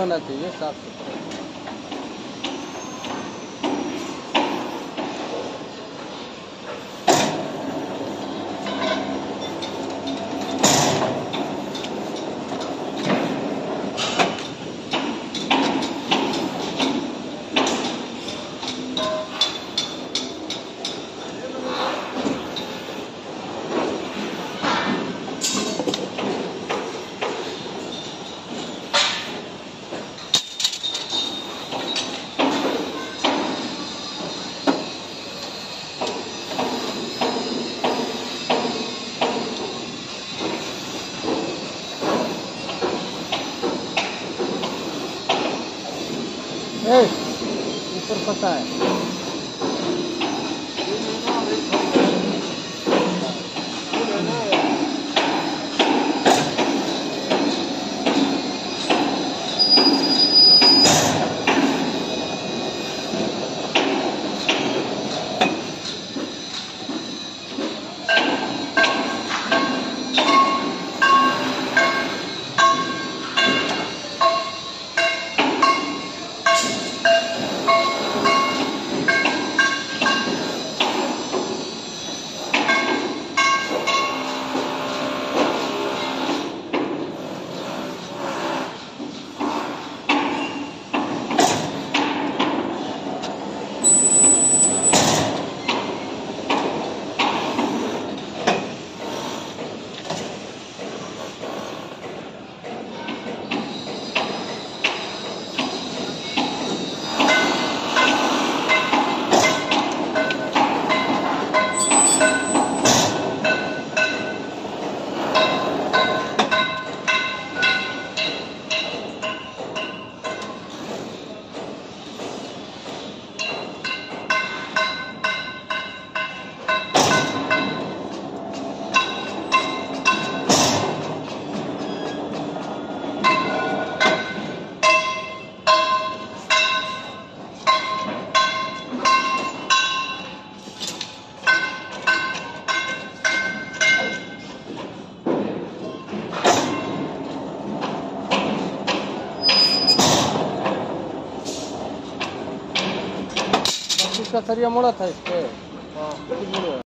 होना चाहिए साफ़ सुथरा। ऊपर फंसा है। इसका सरिया मोड़ा था इस पे हाँ, मुड़ा